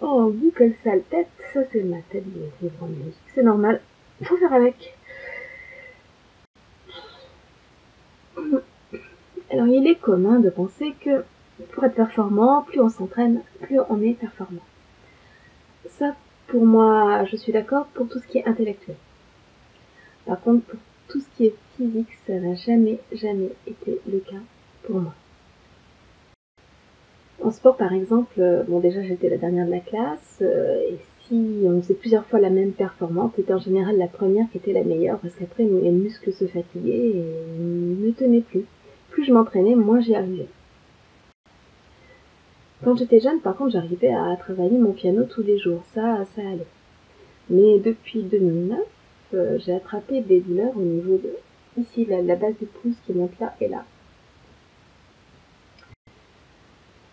Oh, vous, quelle sale tête Ça, c'est ma tête de musique. C'est normal. Faut faire avec. Alors, il est commun de penser que pour être performant, plus on s'entraîne, plus on est performant. Ça, pour moi, je suis d'accord pour tout ce qui est intellectuel. Par contre, pour tout ce qui est physique, ça n'a jamais, jamais été le cas pour moi. En sport, par exemple, euh, bon, déjà j'étais la dernière de la classe, euh, et si on faisait plusieurs fois la même performance, c'était en général la première qui était la meilleure, parce qu'après mes muscles se fatiguaient et ne tenaient plus. Plus je m'entraînais, moins j'y arrivais. Quand j'étais jeune, par contre, j'arrivais à travailler mon piano tous les jours, ça, ça allait. Mais depuis 2009, euh, j'ai attrapé des douleurs au niveau de ici, la, la base du pouce qui monte là et là.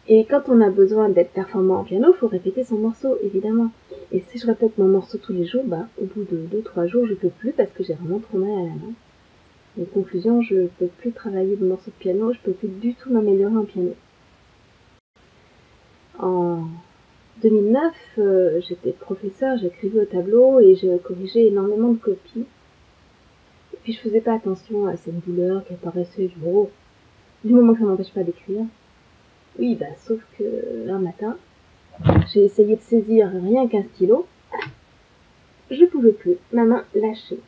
Et quand on a besoin d'être performant en piano, faut répéter son morceau, évidemment. Et si je répète mon morceau tous les jours, bah, au bout de 2-3 jours, je peux plus parce que j'ai vraiment trop mal à la main. En conclusion, je peux plus travailler de morceaux de piano, je peux plus du tout m'améliorer en piano. En 2009, euh, j'étais professeur, j'écrivais au tableau et je corrigeais énormément de copies. Et puis je faisais pas attention à cette douleur qui apparaissait du gros, du moment que ça m'empêche pas d'écrire. Oui, bah, sauf que un matin, j'ai essayé de saisir rien qu'un stylo. Je pouvais plus, ma main lâchait.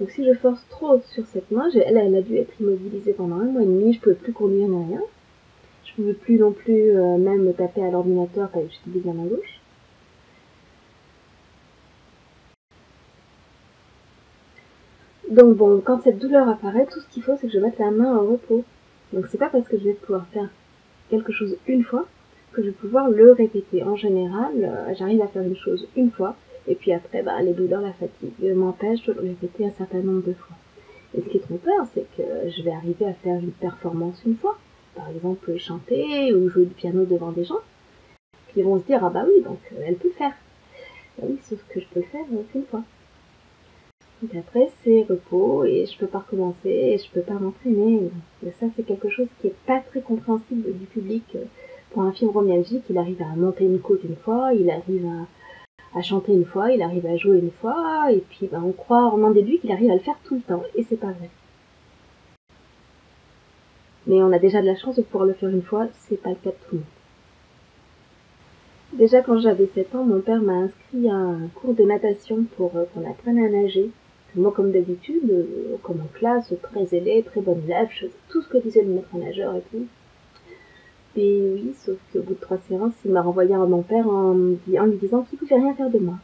Donc si je force trop sur cette main, elle, a dû être immobilisée pendant un mois et demi, je pouvais plus conduire ni rien. Je pouvais plus non plus euh, même me taper à l'ordinateur quand j'utilise la main gauche. Donc bon, quand cette douleur apparaît, tout ce qu'il faut, c'est que je mette la main en repos. Donc c'est pas parce que je vais pouvoir faire quelque chose une fois que je vais pouvoir le répéter. En général, euh, j'arrive à faire une chose une fois, et puis après, bah, les douleurs, la fatigue m'empêchent de le répéter un certain nombre de fois. Et ce qui est trompeur, c'est que je vais arriver à faire une performance une fois. Par exemple, chanter ou jouer du piano devant des gens. Qui vont se dire, ah bah oui, donc euh, elle peut le faire. Bah oui, sauf que je peux le faire qu'une fois. Après, c'est repos et je peux pas recommencer et je peux pas m'entraîner. Ça, c'est quelque chose qui est pas très compréhensible du public. Pour un fibromyalgique, il arrive à monter une côte une fois, il arrive à, chanter une fois, il arrive à jouer une fois, et puis ben, on croit, on en déduit qu'il arrive à le faire tout le temps, et c'est pas vrai. Mais on a déjà de la chance de pouvoir le faire une fois, c'est pas le cas de tout le monde. Déjà quand j'avais 7 ans, mon père m'a inscrit à un cours de natation pour qu'on apprenne à nager. Moi, comme d'habitude, euh, comme en classe, très ailée, très bonne élève, tout ce que disait le maître nageur et tout. Et oui, sauf qu'au bout de trois séances, il m'a renvoyé à mon père en, lui disant qu'il pouvait rien faire de moi.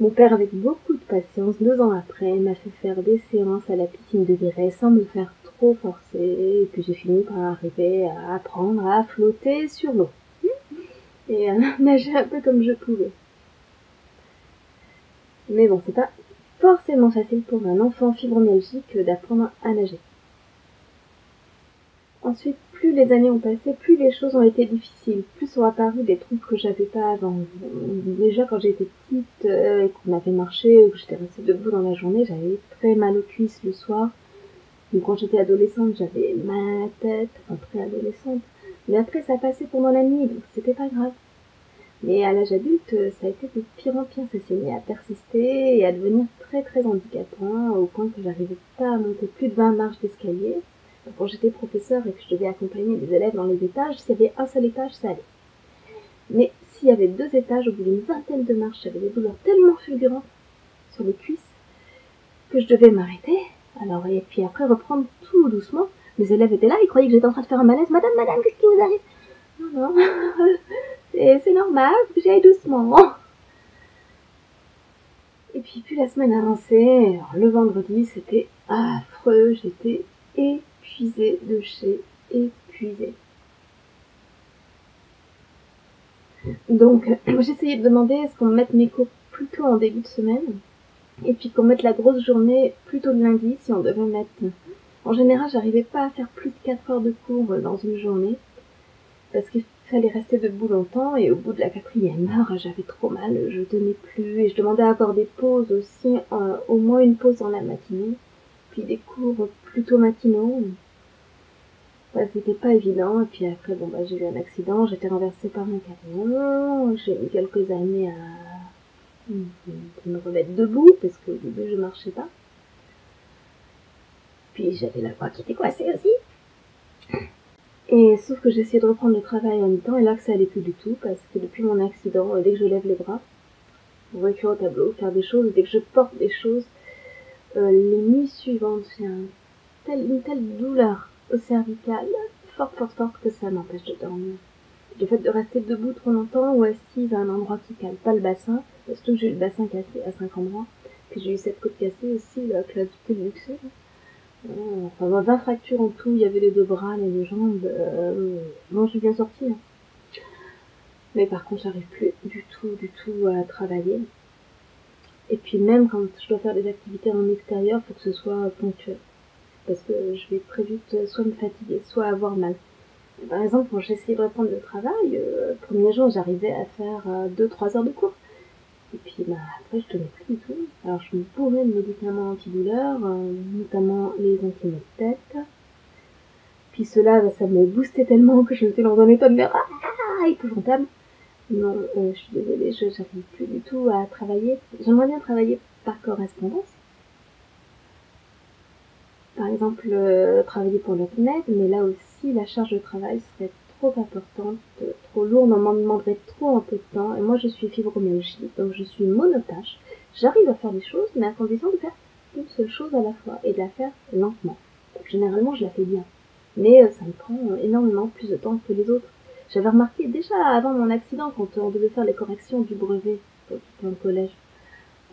Mon père, avec beaucoup de patience, deux ans après, m'a fait faire des séances à la piscine de Virey sans me faire trop forcer, et puis j'ai fini par arriver à apprendre à flotter sur l'eau. Et à nager un peu comme je pouvais. Mais bon, c'est pas forcément facile pour un enfant fibromyalgique d'apprendre à nager. Ensuite, plus les années ont passé, plus les choses ont été difficiles, plus sont apparus des trucs que j'avais pas avant. Déjà quand j'étais petite euh, et qu'on avait marché, que j'étais restée debout dans la journée, j'avais très mal aux cuisses le soir. Donc quand j'étais adolescente, j'avais mal à la tête, enfin pré-adolescente. Mais après ça passait pendant la nuit, donc c'était pas grave. Mais à l'âge adulte, ça a été de pire en pire. Ça s'est mis à persister et à devenir très très handicapant au point que j'arrivais pas à monter plus de 20 marches d'escalier. Quand j'étais professeur et que je devais accompagner des élèves dans les étages, s'il y avait un seul étage, ça allait. Mais s'il y avait deux étages, au bout d'une vingtaine de marches, j'avais des douleurs tellement fulgurantes sur les cuisses que je devais m'arrêter. Alors, et puis après reprendre tout doucement. Mes élèves étaient là, ils croyaient que j'étais en train de faire un malaise. Madame, madame, qu'est-ce qui vous arrive? Non, non. c'est normal, j'aille doucement. Et puis, la semaine avançait, le vendredi, c'était affreux, j'étais épuisée de chez épuisée. Donc, j'essayais de demander est-ce qu'on mette mes cours plutôt en début de semaine, et puis qu'on mette la grosse journée plutôt le lundi, si on devait mettre... En général, j'arrivais pas à faire plus de 4 heures de cours dans une journée, parce qu'il fallait rester debout longtemps et au bout de la quatrième heure, j'avais trop mal, je tenais plus et je demandais à avoir des pauses aussi, euh, au moins une pause dans la matinée, puis des cours plutôt matinaux. bah, c'était pas évident. Et puis après, bon, bah, j'ai eu un accident, été renversée par un camion, j'ai mis quelques années à me remettre debout parce qu'au début je marchais pas. Puis j'avais la voix qui était coincée aussi. Et sauf que essayé de reprendre le travail en même temps et là que ça allait plus du tout parce que depuis mon accident, dès que je lève les bras, écrire au tableau, faire des choses, dès que je porte des choses, euh, les nuits suivantes, j'ai un une telle douleur au cervical, fort fort forte que ça m'empêche de dormir. Le fait de rester debout trop longtemps ou assise à un endroit qui cale pas le bassin, surtout que j'ai eu le bassin cassé à cinq endroits, puis j'ai eu cette côte cassée aussi, la clavicule luxée. Euh, enfin, 20 fractures en tout, il y avait les deux bras, les deux jambes. Euh, bon, je suis bien sortie. Mais par contre, j'arrive plus du tout, du tout à travailler. Et puis même quand je dois faire des activités en extérieur, faut que ce soit ponctuel parce que je vais très vite soit me fatiguer, soit avoir mal. Par exemple, quand j'essayais de reprendre le travail, euh, le premier jour, j'arrivais à faire 2-3 euh, heures de cours. Et puis bah, après, je tenais plus du tout. Alors je me bourrais de médicaments antidouleurs, euh, notamment les anti tête. Puis cela, bah, ça me boostait tellement que je j'étais dans un état de mer ah, épouvantable. Non, je suis désolée, je n'arrive plus du tout à travailler. J'aimerais bien travailler par correspondance par exemple euh, travailler pour le CNED, mais là aussi la charge de travail serait trop importante, trop lourde, on m'en demanderait trop en peu de temps, et moi je suis fibromyalgie, donc je suis monotâche, j'arrive à faire des choses, mais à condition de faire une seule chose à la fois, et de la faire lentement. Donc, généralement je la fais bien, mais euh, ça me prend énormément plus de temps que les autres. J'avais remarqué déjà avant mon accident, quand on devait faire les corrections du brevet pour le collège,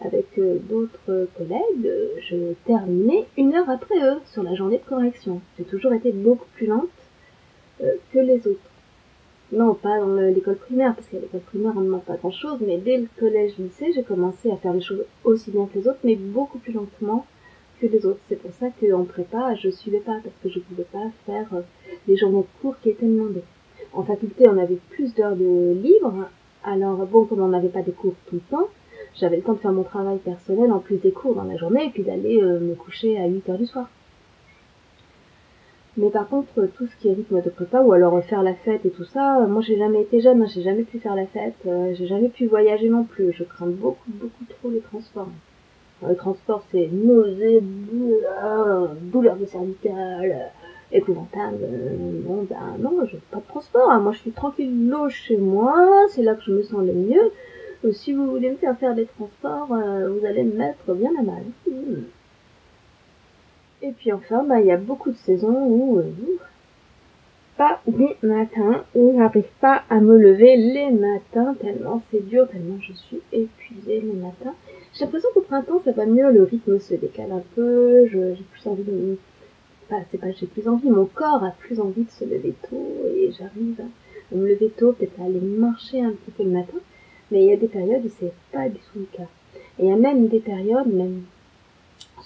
avec euh, d'autres collègues, je terminais une heure après eux sur la journée de correction. J'ai toujours été beaucoup plus lente euh, que les autres. Non, pas dans l'école primaire, parce qu'à l'école primaire on ne demande pas grand chose, mais dès le collège-lycée, j'ai commencé à faire les choses aussi bien que les autres, mais beaucoup plus lentement que les autres. C'est pour ça qu'en prépa, je suivais pas, parce que je pouvais pas faire euh, les journées de cours qui étaient demandées. En faculté, on avait plus d'heures de libre, alors bon, comme on n'avait pas des cours tout le temps, j'avais le temps de faire mon travail personnel en plus des cours dans la journée et puis d'aller euh, me coucher à 8 heures du soir. Mais par contre, tout ce qui est rythme de prépa ou alors faire la fête et tout ça, moi j'ai jamais été jeune, hein, j'ai jamais pu faire la fête, euh, j'ai jamais pu voyager non plus. Je crains beaucoup, beaucoup trop les transports. Le transport, c'est nausée, douleur, douleur de cervicale, épouvantable. Bon, ben non, je pas de transport. Hein. Moi, je suis tranquille chez moi, c'est là que je me sens le mieux si vous voulez me faire faire des transports, euh, vous allez me mettre bien à mal. Hmm. Et puis enfin, bah, il y a beaucoup de saisons où, euh, pas des matins, où j'arrive pas à me lever les matins, tellement c'est dur, tellement je suis épuisée les matins. J'ai l'impression qu'au printemps ça va mieux, le rythme se décale un peu, j'ai plus envie de... Pas, c'est pas j'ai plus envie, mon corps a plus envie de se lever tôt et j'arrive à me lever tôt, peut-être à aller marcher un petit peu le matin. Mais il y a des périodes où c'est pas du tout le cas. Et il y a même des périodes, même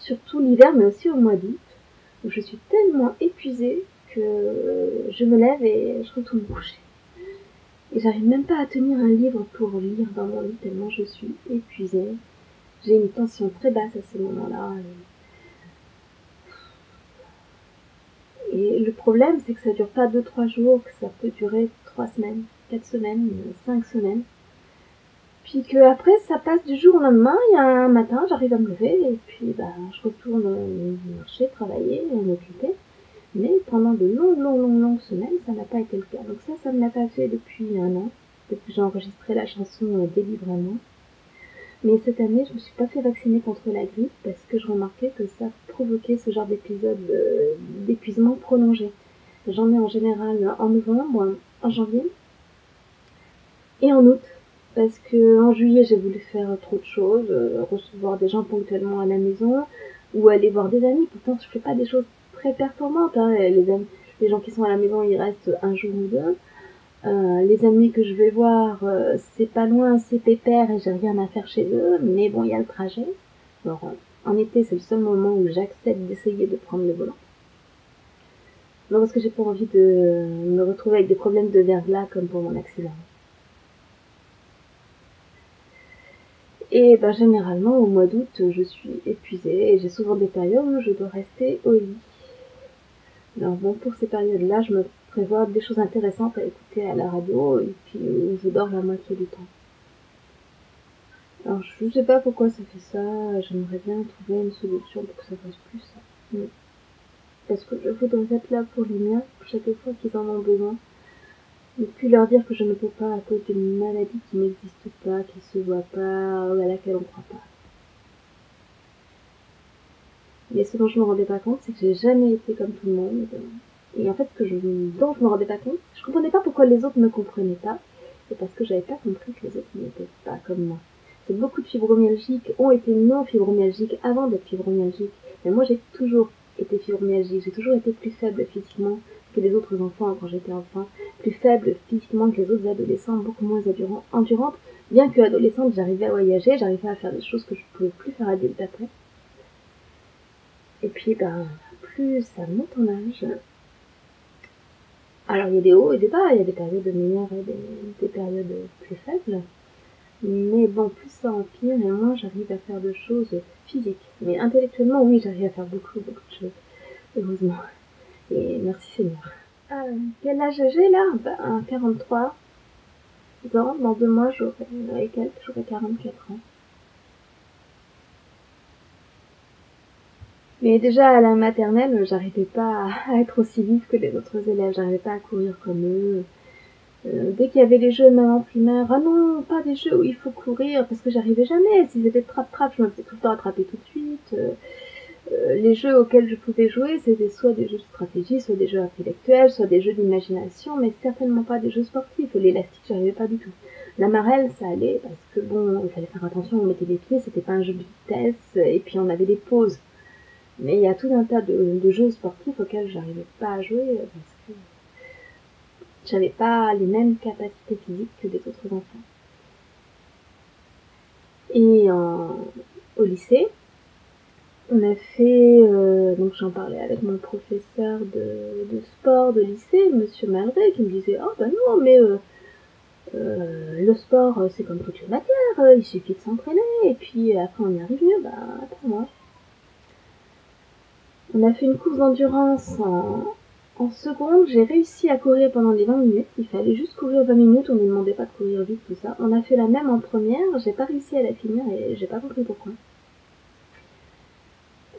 surtout l'hiver, mais aussi au mois d'août, où je suis tellement épuisée que je me lève et je retourne coucher. Et j'arrive même pas à tenir un livre pour lire dans mon lit tellement je suis épuisée. J'ai une tension très basse à ce moment-là. Et le problème, c'est que ça dure pas deux, trois jours, que ça peut durer trois semaines, quatre semaines, cinq semaines. Puis que après ça passe du jour au lendemain, il y a un matin, j'arrive à me lever et puis bah, je retourne marcher, travailler, m'occuper. Mais pendant de longues, longues, longues, longues semaines, ça n'a pas été le cas. Donc ça, ça ne l'a pas fait depuis un an, depuis que j'ai enregistré la chanson euh, Délivre-moi. Mais cette année, je me suis pas fait vacciner contre la grippe parce que je remarquais que ça provoquait ce genre d'épisode euh, d'épuisement prolongé. J'en ai en général en novembre, en janvier et en août parce que en juillet j'ai voulu faire trop de choses, euh, recevoir des gens ponctuellement à la maison ou aller voir des amis. Pourtant je fais pas des choses très performantes. Hein. Les, amis, les gens qui sont à la maison ils restent un jour ou deux. Euh, les amis que je vais voir, euh, c'est pas loin, c'est pépère et j'ai rien à faire chez eux, mais bon, il y a le trajet. Alors, en été, c'est le seul moment où j'accepte d'essayer de prendre le volant. Non, parce que j'ai pas envie de me retrouver avec des problèmes de verglas comme pour mon accident? Et ben, généralement, au mois d'août, je suis épuisée et j'ai souvent des périodes où je dois rester au lit. Alors bon, pour ces périodes-là, je me prévois des choses intéressantes à écouter à la radio et puis où je dors la moitié du temps. Alors je sais pas pourquoi ça fait ça, j'aimerais bien trouver une solution pour que ça fasse plus ça. Parce que je voudrais être là pour les miens, chaque fois qu'ils en ont besoin? Et puis leur dire que je ne peux pas à cause d'une maladie qui n'existe pas, qui se voit pas, à laquelle on croit pas. Mais ce dont je me rendais pas compte, c'est que j'ai jamais été comme tout le monde. Et en fait, ce que je, dont je me rendais pas compte, je comprenais pas pourquoi les autres me comprenaient pas. C'est parce que j'avais pas compris que les autres n'étaient pas comme moi. C'est beaucoup de fibromyalgiques ont été non fibromyalgiques avant d'être fibromyalgiques. Mais moi, j'ai toujours été fibromyalgique. J'ai toujours été plus faible physiquement que les autres enfants quand j'étais enfant. Plus faible physiquement que les autres adolescents, beaucoup moins endurante. Bien que adolescente, j'arrivais à voyager, j'arrivais à faire des choses que je pouvais plus faire adulte après. Et puis, ben, plus ça monte en âge, alors il y a des hauts et des bas, il y a des périodes meilleures et des, périodes plus faibles. Mais bon, plus ça empire et moins j'arrive à faire de choses physiques. Mais intellectuellement, oui, j'arrive à faire beaucoup, beaucoup de choses. Heureusement. Et merci Seigneur. Euh, quel âge j'ai là? Ben, 43 ans. Dans deux mois, j'aurai, j'aurai 44 ans. Mais déjà à la maternelle, j'arrivais pas à être aussi vive que les autres élèves, j'arrivais pas à courir comme eux. Euh, dès qu'il y avait les jeux même en primaire, ah non, pas des jeux où il faut courir parce que j'arrivais jamais. S'ils étaient trap-trap, je me faisais tout le temps attraper tout de suite. Euh, euh, les jeux auxquels je pouvais jouer, c'était soit des jeux de stratégie, soit des jeux intellectuels, soit des jeux d'imagination, mais certainement pas des jeux sportifs. L'élastique, j'arrivais pas du tout. La marelle, ça allait parce que bon, il fallait faire attention, on mettait les pieds, c'était pas un jeu de vitesse, et puis on avait des pauses. Mais il y a tout un tas de, jeux sportifs auxquels j'arrivais pas à jouer parce que j'avais pas les mêmes capacités physiques que les autres enfants. Et au lycée, on a fait, euh, donc j'en parlais avec mon professeur de, sport de lycée, Monsieur Malray, qui me disait, oh ben non, mais euh, euh, le sport c'est comme toutes les matières, il suffit de s'entraîner, et puis après on y arrive mieux, ben pour moi. On a fait une course d'endurance en, en seconde, j'ai réussi à courir pendant les 20 minutes. Il fallait juste courir 20 minutes, on ne demandait pas de courir vite, tout ça. On a fait la même en première, j'ai pas réussi à la finir et j'ai pas compris pourquoi.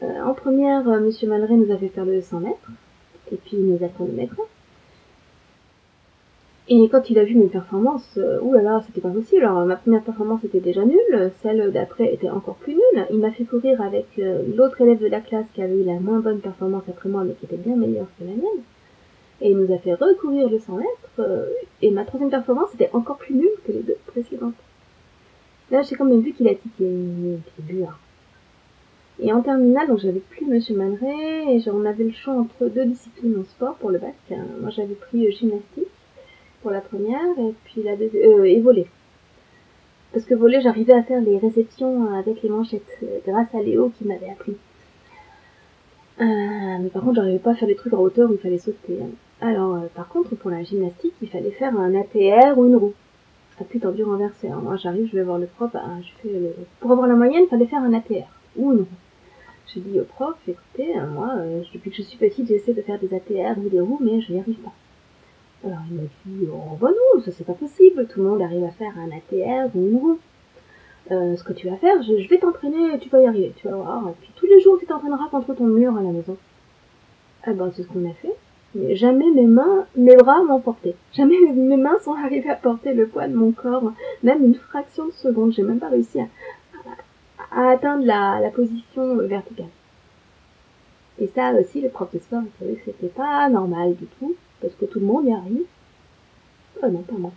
Euh, en première, euh, Monsieur Malray nous a fait faire le 100 mètres, et puis il nous a chronométré. Et quand il a vu mes performances, euh, oulala, c'était pas possible. Alors ma première performance était déjà nulle, celle d'après était encore plus nulle. Il m'a fait courir avec l'autre élève de la classe qui avait eu la moins bonne performance après moi, mais qui était bien meilleure que la mienne. Et il nous a fait recourir le 100 mètres, et ma troisième performance était encore plus nulle que les deux précédentes. Là, j'ai quand même vu qu'il a tiqué, qu'il est Et en terminale, donc j'avais plus Monsieur Maneret, et on avait le choix entre deux disciplines en sport pour le bac. Moi, j'avais pris gymnastique pour la première et puis la deuxième euh, et voler. Parce que voler, j'arrivais à faire les réceptions avec les manchettes euh, grâce à Léo qui m'avait appris. Euh, mais par contre, j'arrivais pas à faire des trucs en hauteur où il fallait sauter. Hein. Alors, par contre, pour la gymnastique, il fallait faire un ATR ou une roue. Appui tendu renversé. Alors moi, j'arrive, je vais voir le prof. Bah, je fais Pour avoir la moyenne, il fallait faire un ATR ou une roue. Je dis au prof, écoutez, moi, depuis que je suis petite, j'essaie de faire des ATR ou des roues, mais je n'y arrive pas. Alors il m'a dit, oh bah non, ça c'est pas possible, tout le monde arrive à faire un ATR ou une roue. Euh, ce que tu vas faire, je, vais t'entraîner, tu vas y arriver, tu vas voir. Et puis tous les jours, tu t'entraîneras contre ton mur à la maison. Eh ben, c'est ce qu'on a fait. Mais jamais mes mains, mes bras m'ont porté. Jamais mes mains sont arrivées à porter le poids de mon corps, même une fraction de seconde. J'ai même pas réussi à, à, atteindre la, la, position verticale. Et ça aussi, le professeur, il trouvait que c'était pas normal du tout parce que tout le monde y arrive. Ah non, pas moi.